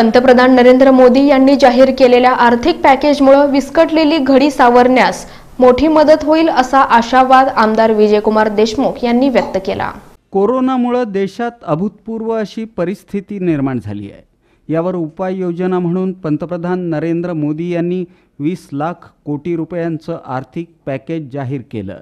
पंतप्रधान नरेंद्र मोदी यांनी जाहीर केलेल्या आर्थिक पॅकेजमुळे विस्कटलेली घडी सावरण्यास मोठी मदत होईल असा आशावाद आमदार विजयकुमार देशमुख यांनी व्यक्त केला. कोरोनामुळं देशात अभूतपूर्व अशी परिस्थिती निर्माण झाली आहे. यावर उपाययोजना म्हणून पंतप्रधान नरेंद्र मोदी यांनी वीस लाख कोटी रुपयांचं आर्थिक पॅकेज जाहीर केलं.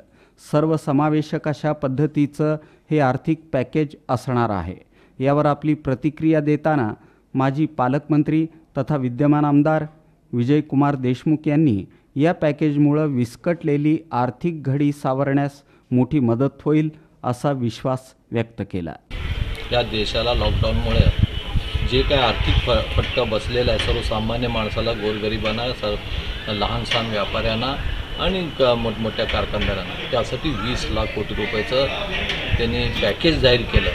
सर्वसमावेशक अशा पद्धतीचं हे आर्थिक पॅकेज असणार आहे. यावर आपली प्रतिक्रिया देताना माजी पालकमंत्री तथा विद्यमान आमदार विजयकुमार देशमुख यांनी या पॅकेजमुळं विस्कटलेली आर्थिक घडी सावरण्यास मोठी मदत होईल असा विश्वास व्यक्त केला. या देशाला लॉकडाऊनमुळे जे काय आर्थिक फ फटका बसलेला आहे सर्वसामान्य माणसाला गोरगरिबांना सर लहान सहान व्यापाऱ्यांना आणि क मोठमोठ्या कारखानदारांना. त्यासाठी वीस लाख कोटी रुपयाचं त्यांनी पॅकेज जाहीर केलं.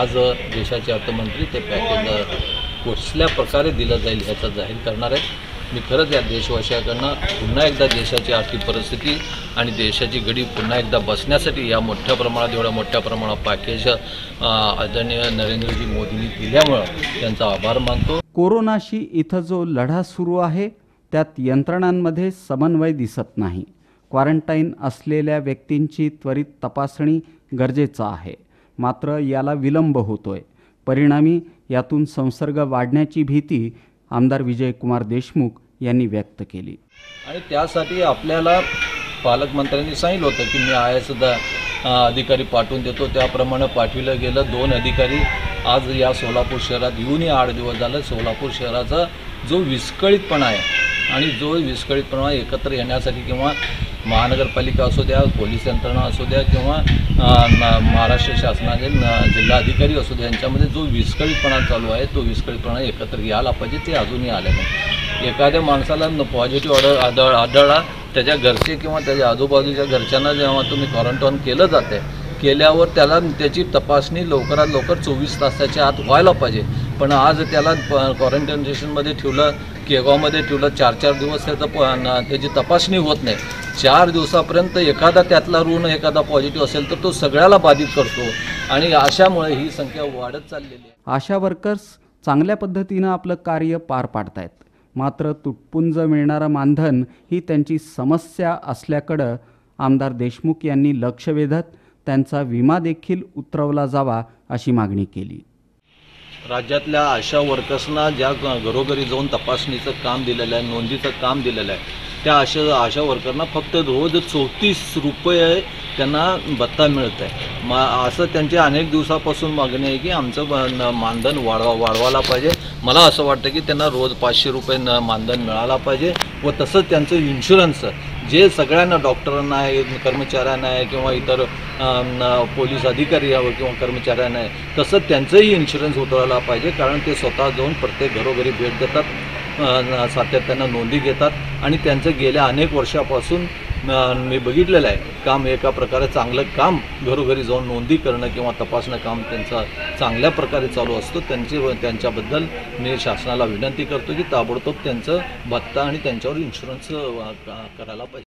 आज देशाचे अर्थमंत्री ते पॅकेज कुठल्या प्रकारे दिलं जाईल ह्याचा जाहीर करणार आहेत. मी खरंच या देशवासियाकडनं पुन्हा एकदा देशाची आर्थिक परिस्थिती आणि देशाची घडी पुन्हा एकदा बसण्यासाठी या मोठ्या प्रमाणात एवढ्या मोठ्या प्रमाणात पॅकेज आदरणीय नरेंद्रजी मोदींनी दिल्यामुळं त्यांचा आभार मानतो. कोरोनाशी इथं जो लढा सुरू आहे त्यात यंत्रणांमध्ये समन्वय दिसत नाही. क्वारंटाईन असलेल्या व्यक्तींची त्वरित तपासणी गरजेचं आहे. मात्र याला विलंब होतोय. परिणामी यातून संसर्ग वाढण्याची भीती आमदार विजयकुमार देशमुख यांनी व्यक्त केली. आणि त्यासाठी आपल्याला पालकमंत्र्यांनी सांगितलं होतं की मी आय सुद्धा अधिकारी पाठवून देतो. त्याप्रमाणे पाठविलं गेलं. दोन अधिकारी आज या सोलापूर शहरात येऊनही आठ दिवस झालं. सोलापूर शहराचा जो विस्कळीतपणा आहे आणि जो विस्कळीतपणा एकत्र येण्यासाठी किंवा महानगरपालिका असू द्या पोलीस यंत्रणा असू द्या किंवा महाराष्ट्र शासनाचे जिल्हाधिकारी असू द्या यांच्यामध्ये जो विस्कळीतपणा चालू आहे तो विस्कळीतपणा एकत्र यायला पाहिजे ते अजूनही आले नाही. एखाद्या माणसाला पॉझिटिव्ह ऑर्डर आढळ आढळला त्याच्या घरचे किंवा त्याच्या आजूबाजूच्या घरच्यांना जेव्हा तुम्ही क्वारंटाईन केलं जाते केल्यावर त्याला त्याची तपासणी लवकरात लवकर चोवीस तासाच्या आत व्हायला पाहिजे. पण आज त्याला क्वारंटाईन स्टेशनमध्ये ठेवलं केगावमध्ये ठेवलं चार चार दिवस त्याचं प त्याची तपासणी होत नाही. चार दिवसापर्यंत एखादा त्यातला ऋण एखादा पॉझिटिव्ह असेल तर तो सगळ्याला बाधित करतो. आणि अशामुळे ही संख्या वाढत चाललेली आहे. आशा वर्कर्स चांगल्या पद्धतीनं आपलं कार्य पार पाडतायत. मात्र तुटपुंज मिळणारं मानधन ही त्यांची समस्या असल्याकडं आमदार देशमुख यांनी लक्ष वेधत त्यांचा विमा देखील उतरवला जावा अशी मागणी केली. राज्यातल्या आशा वर्कर्सना ज्या घरोघरी जाऊन तपासणीचं काम दिलेलं आहे नोंदीचं काम दिलेलं आहे त्या आशा आशा वर्करना फक्त रोज चौतीस रुपये त्यांना भत्ता मिळत आहे मा असं त्यांची अनेक दिवसापासून मागणी आहे की आमचं मानधन वाढवा वाढवायला पाहिजे. मला असं वाटतं की त्यांना रोज पाचशे रुपये न मानधन मिळाला पाहिजे व तसंच त्यांचं इन्शुरन्स जे सगळ्यांना डॉक्टरांना आहे कर्मचाऱ्यांना आहे किंवा इतर पोलीस अधिकारी आहे किंवा कर्मचाऱ्यांना आहे तसं त्यांचंही इन्शुरन्स उतरायला पाहिजे. कारण ते स्वतः जाऊन प्रत्येक घरोघरी भेट देतात सातत्यानं नोंदी घेतात. आणि त्यांचं गेल्या अनेक वर्षापासून मी बघितलेलं आहे. काम एका प्रकारे चांगलं काम घरोघरी जाऊन नोंदी करणं किंवा तपासणं काम त्यांचं चांगल्या प्रकारे चालू असतो. त्यांचे त्यांच्याबद्दल मी शासनाला विनंती करतो की ताबडतोब त्यांचं भत्ता आणि त्यांच्यावर इन्शुरन्स करायला पाहिजे.